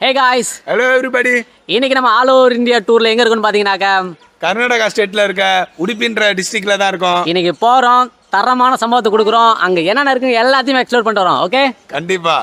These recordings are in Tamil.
ஹே காய்ஸ் ஹலோ எவ்ரிபடி இன்னைக்கு நம்ம ஆல் ஓவர் இந்தியா டூர்ல எங்க இருக்கோம்னு பாத்தீங்கன்னாக்கா? கர்நாடகா ஸ்டேட்ல இருக்க உடுப்பின்ற டிஸ்ட்ரிக்ட்ல தான் இருக்கோம். இன்னைக்கு போறோம் தரமான சம்பவத்தை கொடுக்குறோம். அங்க என்னென்ன இருக்குன்னு எல்லாத்தையும் எக்ஸ்ப்ளோர் பண்ணிட்டு வரோம் ஓகே கண்டிப்பா.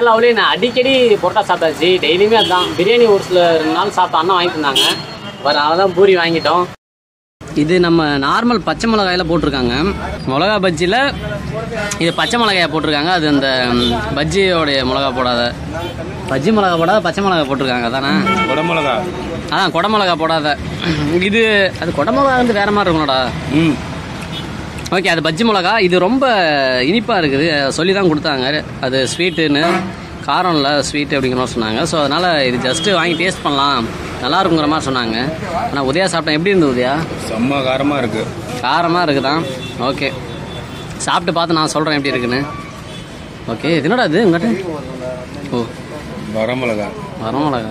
கேரளாவிலே நான் அடிக்கடி பொரோட்டா சாப்பிட்டாச்சு. டெய்லியுமே அதுதான் பிரியாணி ஒரு சில ரெண்டு நாள் சாப்பிட்ட அண்ணன் வாங்கி தந்தாங்க பட் அதனால தான் பூரி வாங்கிட்டோம். இது நம்ம நார்மல் பச்சை மிளகாயில போட்டிருக்காங்க. மிளகா பஜ்ஜியில் இது பச்சை மிளகாயை போட்டிருக்காங்க. அது அந்த பஜ்ஜியோடைய மிளகா போடாத. பஜ்ஜி மிளகா போடாத பச்சை மிளகா போட்டிருக்காங்க. அதானே? குடமிளகா. அதான் கொடை மிளகா போடாத. இது அது கொடை மிளகா வந்து வேற மாதிரி இருக்கும்லடா. ம். ஓகே அது பஜ்ஜி மிளகா. இது ரொம்ப இனிப்பாக இருக்குது. சொல்லி தான் கொடுத்தாங்க. அது ஸ்வீட்டுன்னு. காரம் இல்லை ஸ்வீட் அப்படிங்கிற மாதிரி சொன்னாங்க. ஸோ அதனால் இது ஜஸ்ட்டு வாங்கி டேஸ்ட் பண்ணலாம். நல்லா இருக்குங்கிற மாதிரி சொன்னாங்க. ஆனால் உதயா சாப்பிட்டேன் எப்படி இருந்தது உதயா? செம்ம காரமா இருக்கு. காரமாக இருக்குதான் ஓகே சாப்பிட்டு பார்த்து நான் சொல்கிறேன் எப்படி இருக்குன்னு. ஓகே இது என்னடா இது உங்கள்கிட்ட ஓ. வரமிளகா வரமிளகா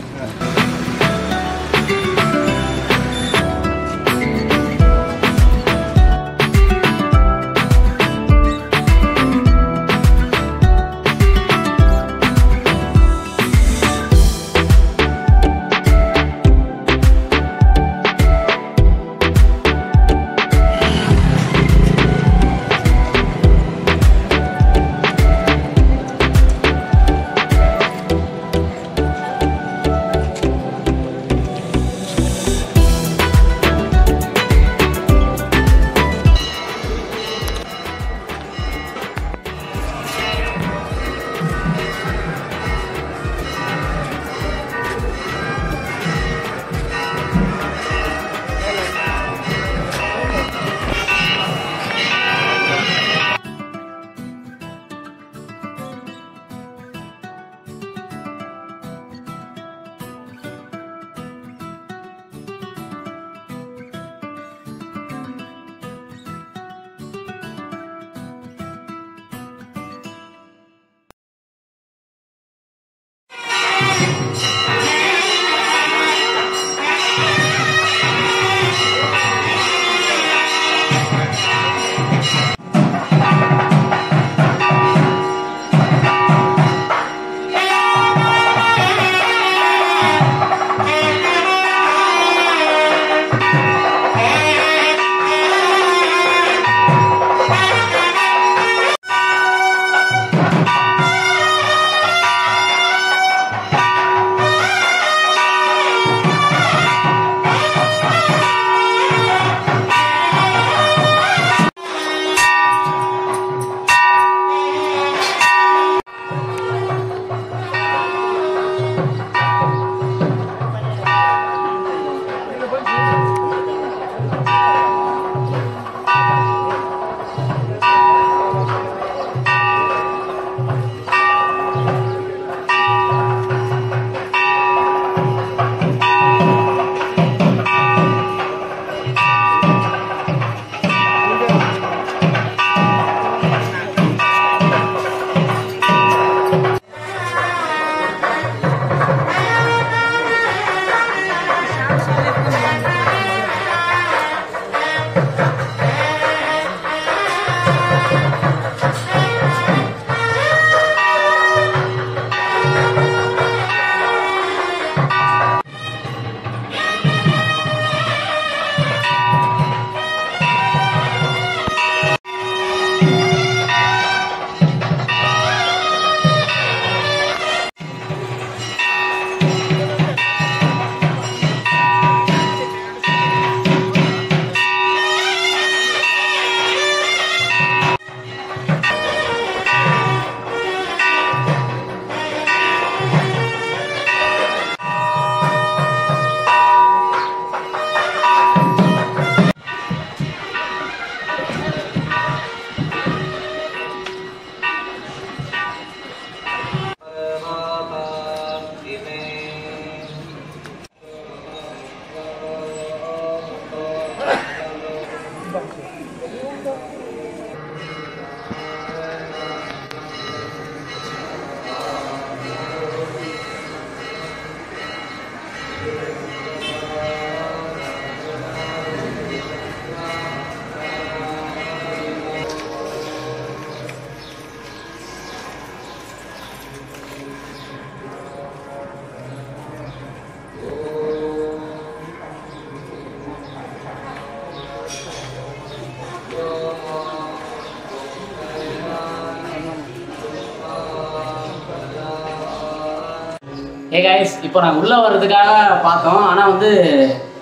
ஏ கைஸ் இப்போ நாங்கள் உள்ளே வர்றதுக்காக பார்த்தோம். ஆனால் வந்து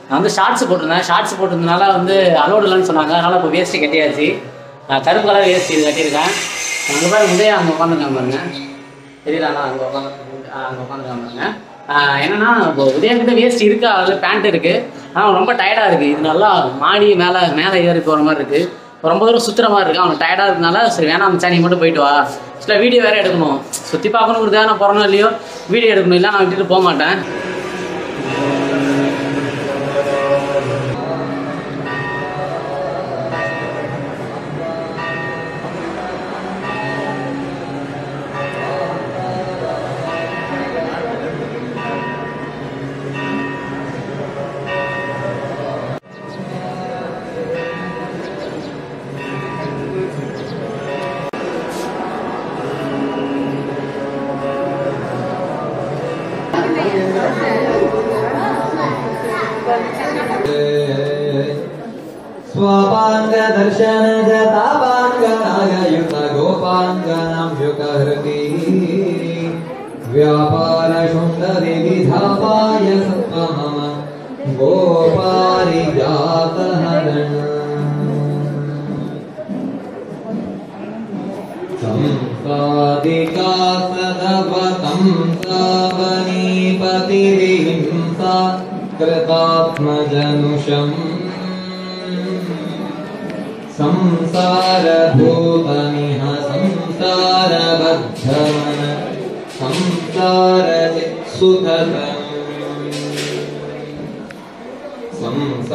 நான் வந்து ஷார்ட்ஸ் போட்டிருந்தேன். ஷார்ட்ஸ் போட்டிருந்தனால வந்து அலோடு இல்லைன்னு சொன்னாங்க. அதனால் இப்போ வேஸ்ட்டு கட்டியாச்சு. நான் கருப்பு கலர் வேஸ்ட் இது கட்டியிருக்கேன். அங்கே பாருங்க முந்தைய அங்கே உட்காந்துருக்காங்க பாருங்க. தெரியலாண்ணா அங்கே உட்காந்து அங்கே உட்காந்துருக்காங்க பாருங்க. என்னன்னா இப்போ உதயங்கிட்ட வேஸ்ட் இருக்கு? அதில் பேண்ட் இருக்கு? ஆனால் ரொம்ப டயர்டாக இருக்குது இது நல்லா மாடி மேலே மேலே ஏறி போகிற மாதிரி இருக்குது இப்போ ரொம்ப தூரம் சுற்றுற மாதிரி இருக்கு. அவனுக்கு டயர்டாக இருக்கனால சரி வேணாம் மச்சான் நீ மட்டும் போயிட்டு வா. சில வீடியோ வேறு எடுக்கணும். சுற்றி பார்க்கணுங்கிறதுக்காக நான் போகிறனோ இல்லையோ? வீடியோ எடுக்கணும். இல்லை நான் விட்டுட்டு போக மாட்டேன். कृतात्मजनुषम् संसारभूतमिह संसारबद्धमन संसारचित्सुखतम् संसाधयन्तमनिशं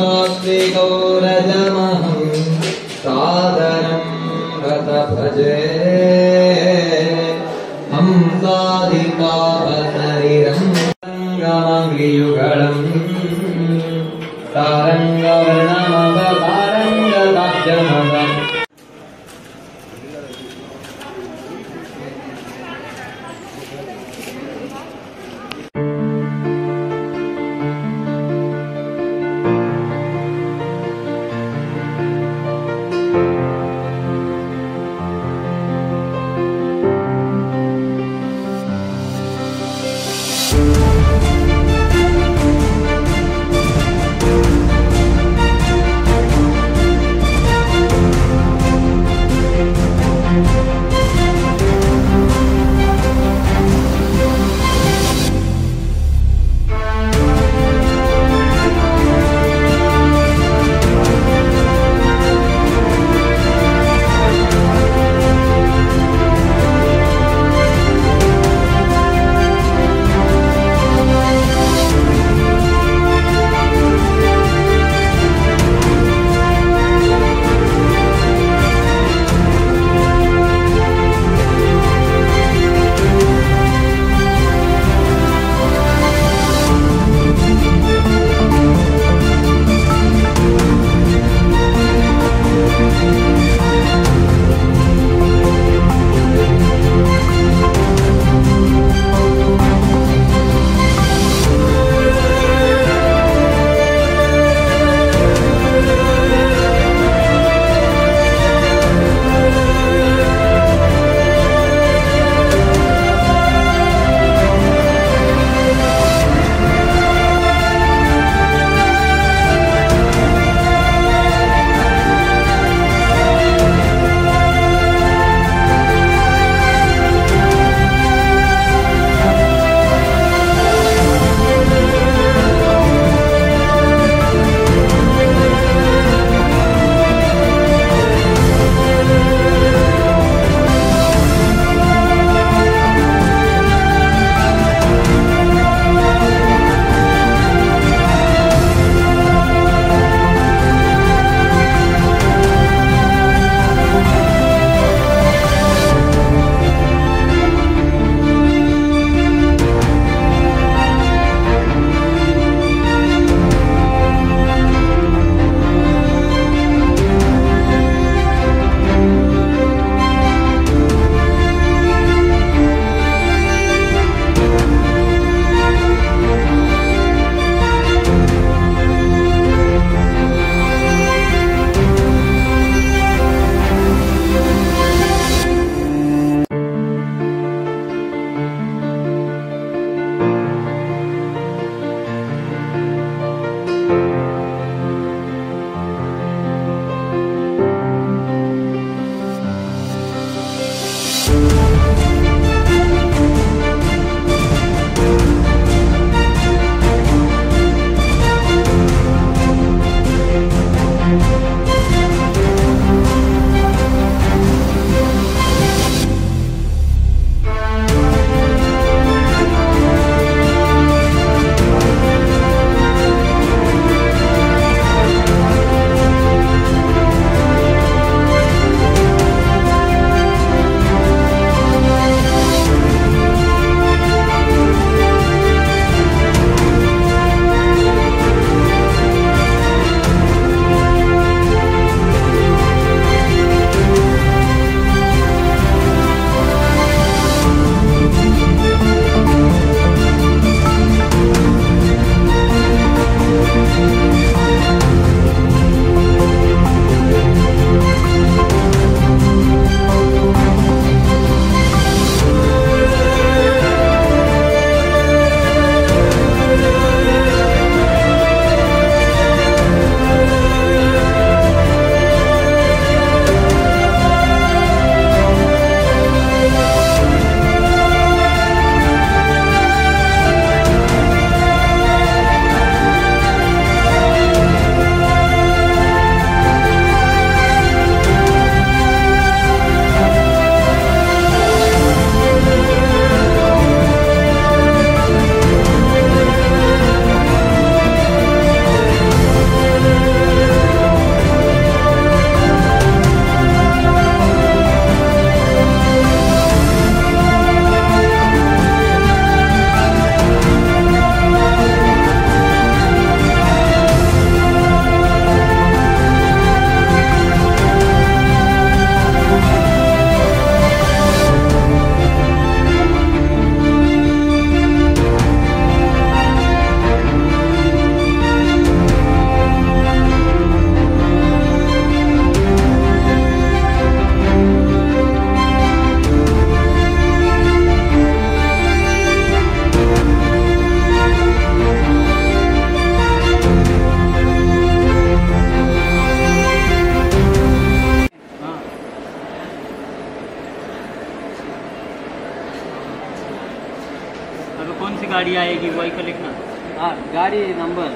सात्विको रजमहं सादरं गत भजे Jai ಗಾಡಿ ನಂಬರ್